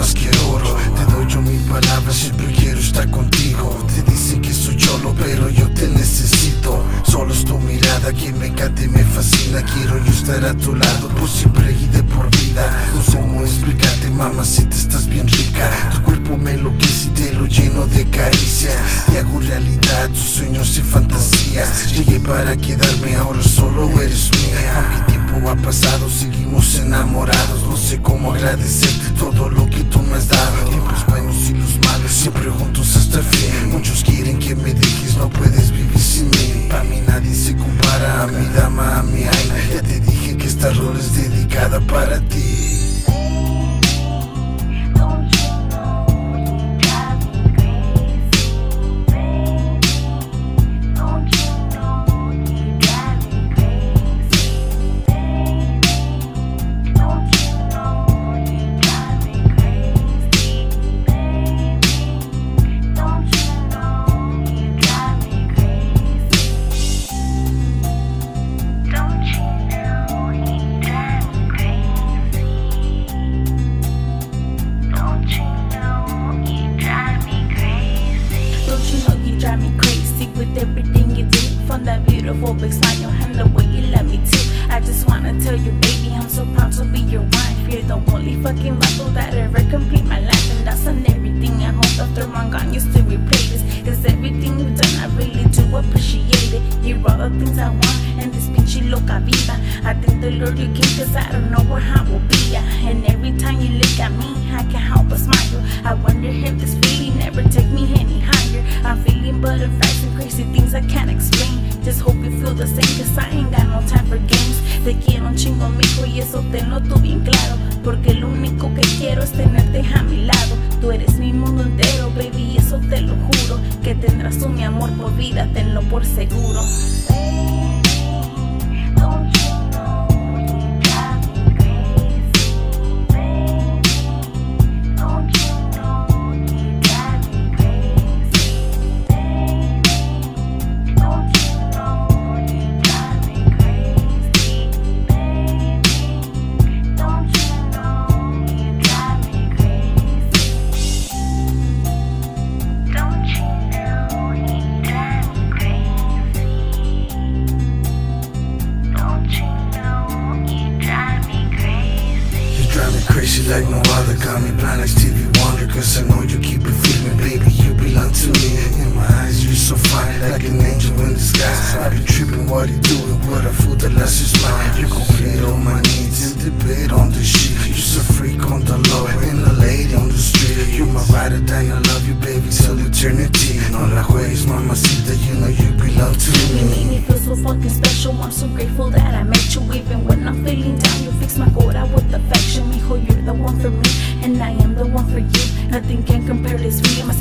más que oro. Te doy yo mi palabra, siempre quiero estar contigo. Te dicen que soy solo, pero yo te necesito. Solo es tu mirada que me encanta y me fascina. Quiero yo estar a tu lado por siempre y de por vida. No sé cómo explicarte, mamá, si te estás bien rica. Tu cuerpo me enloquece y te lo lleno de caricias. Y hago realidad tus sueños y fantasías. Llegué para quedarme, ahora solo eres mía. Aunque tiempo ha pasado, seguimos enamorados. No sé cómo agradecer everything you do? From that beautiful big smile and the way you love me too. I just wanna tell you, baby, I'm so proud to be your wife. You're the only fucking muscle that ever complete my life, and that's on everything. I hope after I'm gone, you still replay this. Cause everything you've done, I really do appreciate it. You're all the things I want, and this pinche loca vida. I thank the Lord you came, cause I don't know where I will be. And every time you look at me, I can't help but smile. I wonder if this feeling ever take the same, cause I ain't time for games. Te quiero un chingo, mijo, y eso tenlo tú bien claro. Porque lo único que quiero es tenerte a mi lado. Tú eres mi mundo entero, baby, y eso te lo juro. Que tendrás tú mi amor por vida, tenlo por seguro. Crazy like no other, got me blind like Stevie Wonder. Cause I know you keep it feeling, baby, you belong to me. In my eyes, you're so fine, like an angel in the disguise. I be tripping, what you doing? What a fool that lost his mind. You complete all my needs and debate on the shit. You're so freak on the low I'm so grateful that I met you. Even when I'm feeling down, you fix my cora with affection. Mijo, you're the one for me, and I am the one for you. Nothing can compare this feeling.